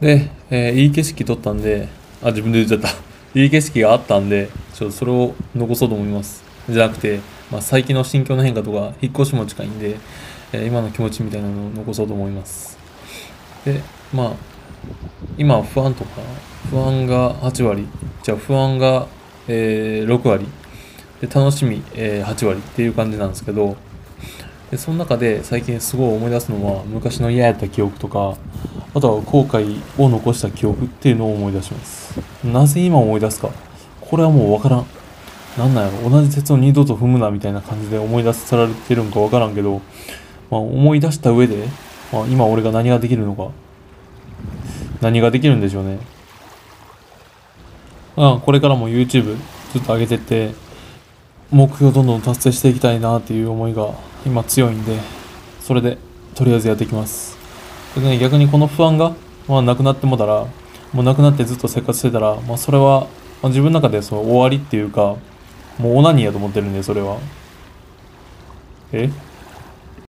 で、えーいい景色撮ったんで、あ、自分で言っちゃった。いい景色があったんで、ちょっとそれを残そうと思います。じゃなくて、まあ、最近の心境の変化とか、引っ越しも近いんで、えー今の気持ちみたいなのを残そうと思います。で、まあ、今不安とか、不安が8割、じゃあ不安が、えー6割、で楽しみ、えー8割っていう感じなんですけど、でその中で最近すごい思い出すのは昔の嫌やった記憶とかあとは後悔を残した記憶っていうのを思い出します。なぜ今思い出すか？これはもうわからん。なんなんやろ？同じ鉄を二度と踏むなみたいな感じで思い出されてるんかわからんけど、まあ、思い出した上で、まあ、今俺が何ができるのか。何ができるんでしょうね。あこれからも YouTube ずっと上げてって目標どんどん達成していきたいなっていう思いが今強いんでそれでとりあえずやっていきます。ね逆にこの不安が、まあ、なくなってもたらもうなくなってずっと生活してたら、まあ、それは、まあ、自分の中でその終わりっていうかもうオナニーやと思ってるんでそれは。え？